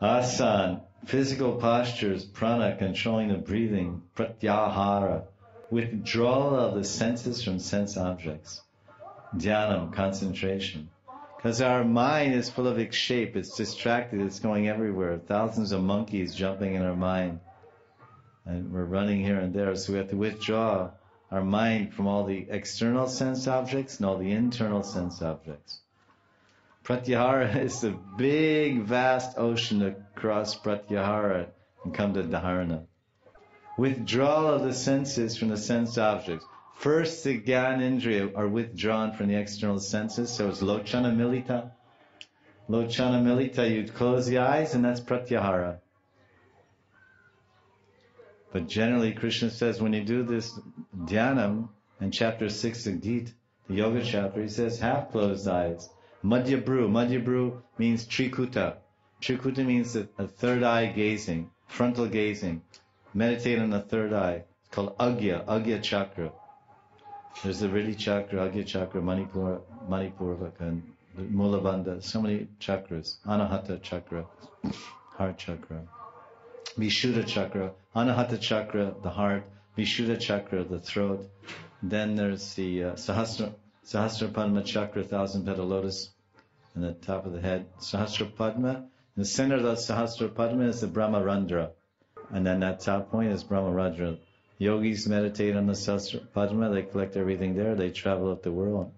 Asana, physical postures, prana, controlling the breathing, pratyahara, withdrawal of the senses from sense objects, dhyanam, concentration. Because our mind is full of its shape, it's distracted, it's going everywhere. Thousands of monkeys jumping in our mind. And we're running here and there, so we have to withdraw our mind from all the external sense objects and all the internal sense objects. Pratyahara is a big, vast ocean to cross Pratyahara and come to Dharana. Withdrawal of the senses from the sense objects. First, the Gyan Indriya are withdrawn from the external senses, so it's Lochana Milita. Lochana Milita, you'd close the eyes and that's Pratyahara. But generally, Krishna says when you do this dhyanam in chapter 6 of Gita, the yoga chapter, he says half closed eyes. Madhya Bru. Madhya Bru means Trikuta. Trikuta means a, a, third eye gazing, frontal gazing. Meditate on the third eye. It's called Agya, Agya Chakra. There's the Riddhi Chakra, Agya Chakra, Manipura, Manipurvaka, and Mulabandha. So many chakras. Anahata Chakra, Heart Chakra. Vishuddha Chakra, Anahata Chakra, the heart. Vishuddha Chakra, the throat. Then there's the uh, Sahasra, Sahasra Padma Chakra, thousand petal lotus, in the top of the head. Sahasra Padma. In the center of the Sahasra Padma is the Brahmarandra. And then that top point is Brahmarandra. Yogis meditate on the Sahasra Padma, they collect everything there, they travel up the world.